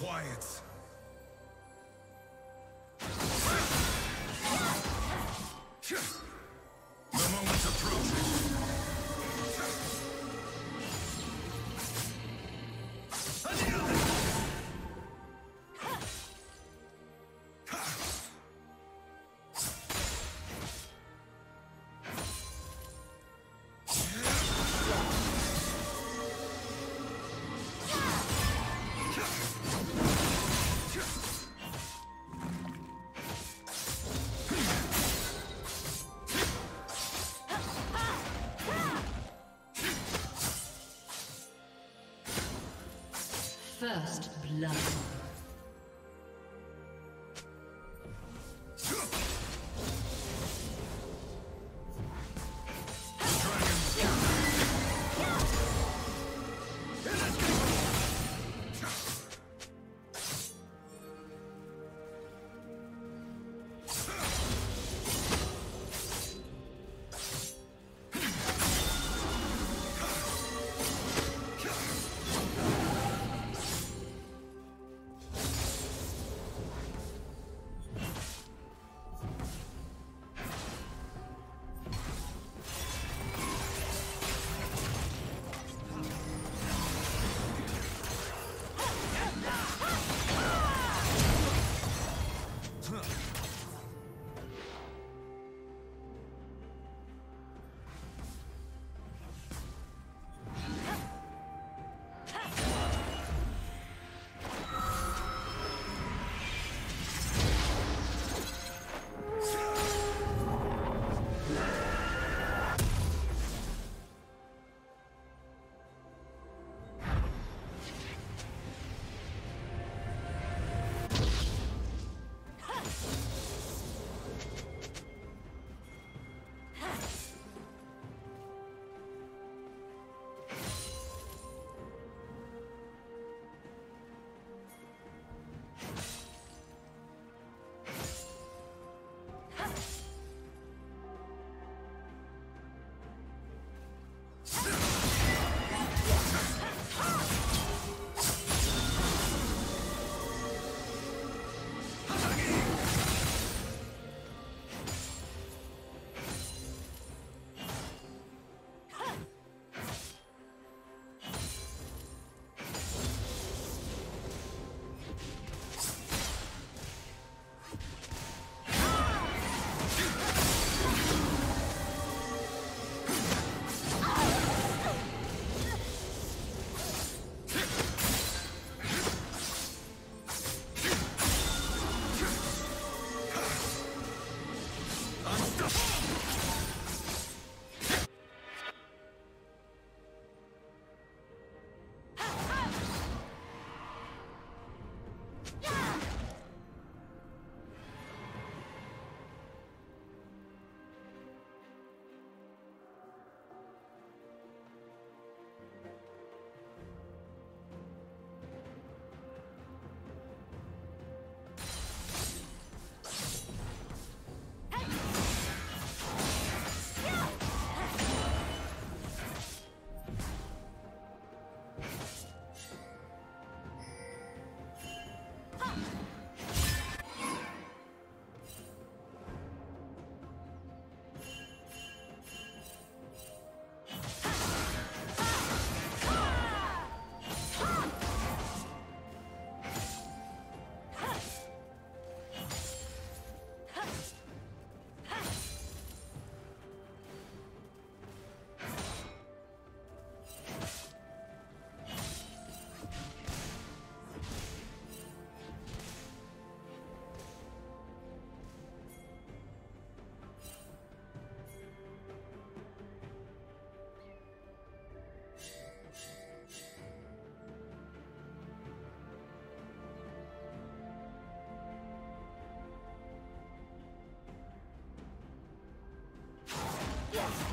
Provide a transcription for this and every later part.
quiets. First blood. Yes.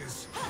Moment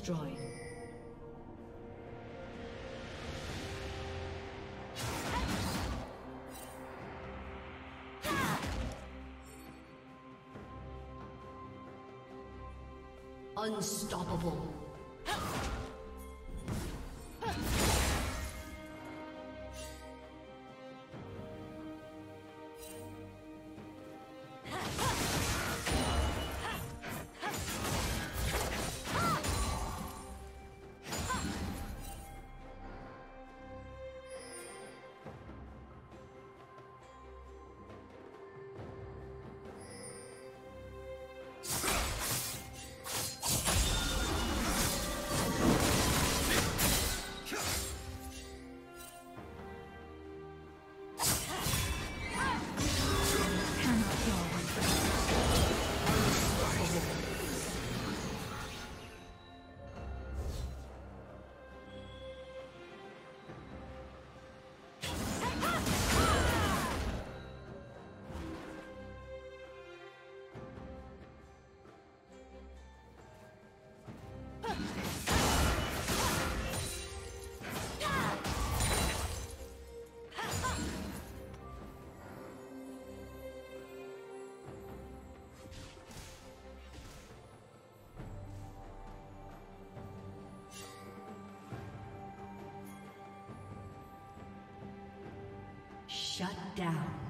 Destroyed. Unstoppable. Shut down.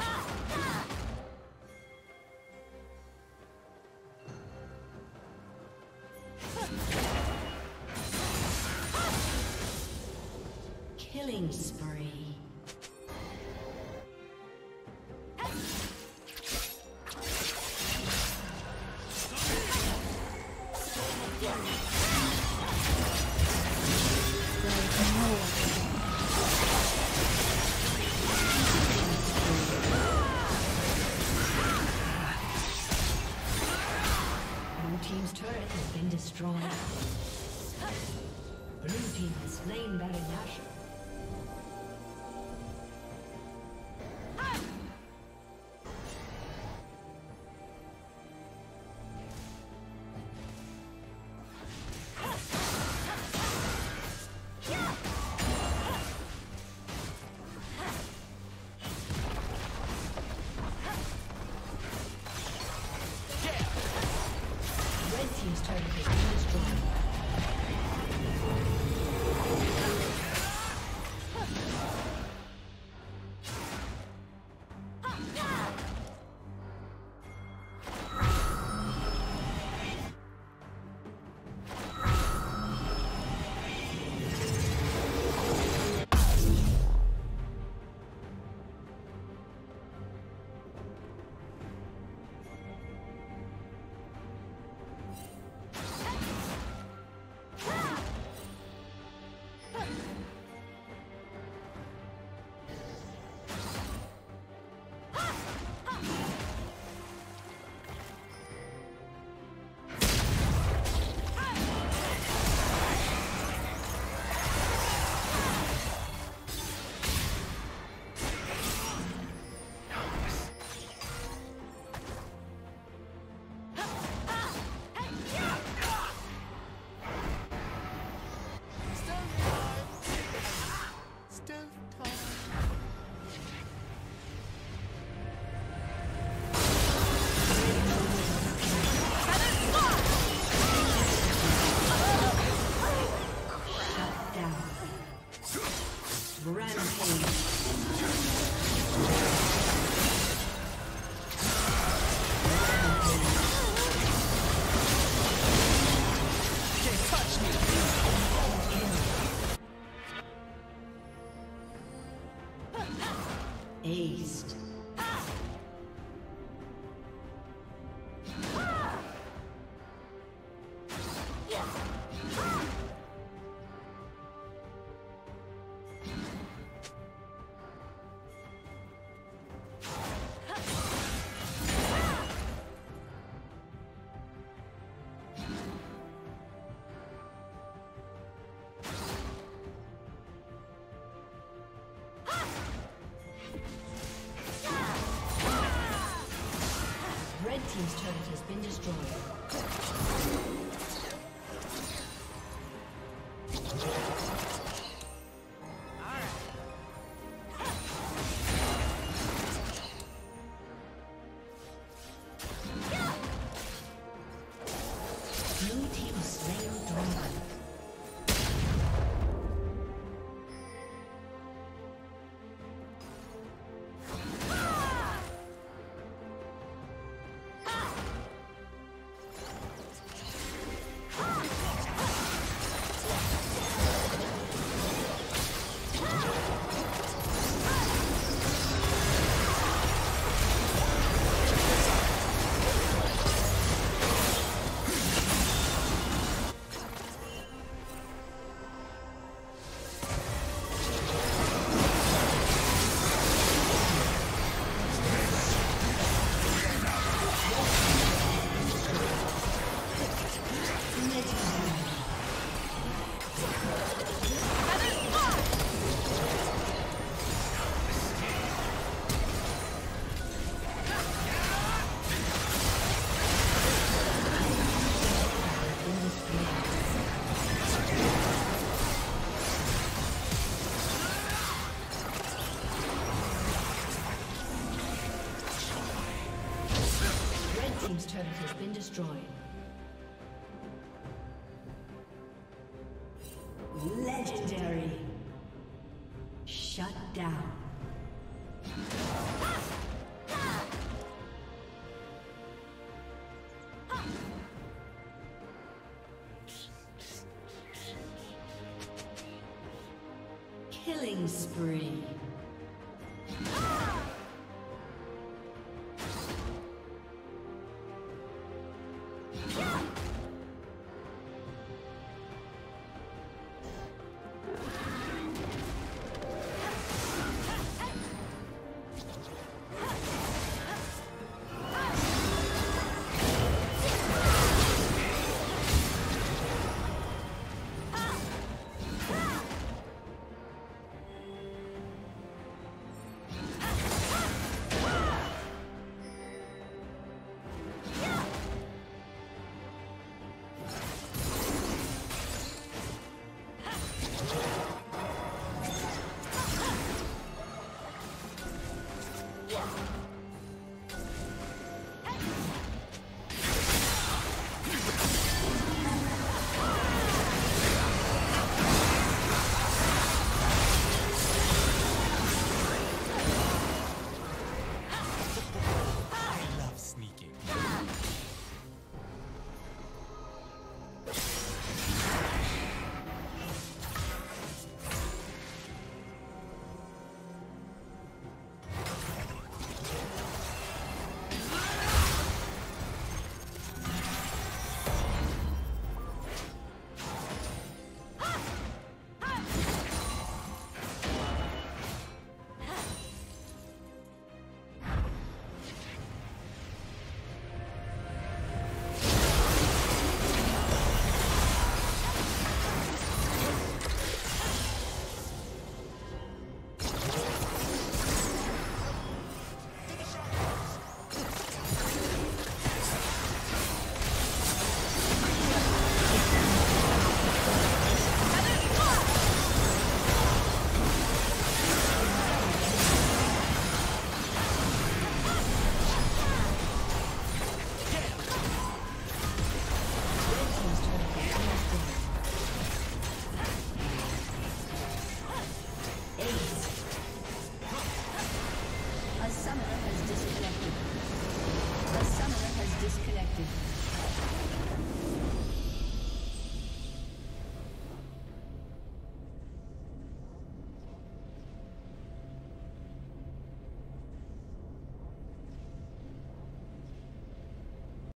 Has slain destroyed. Killing spree.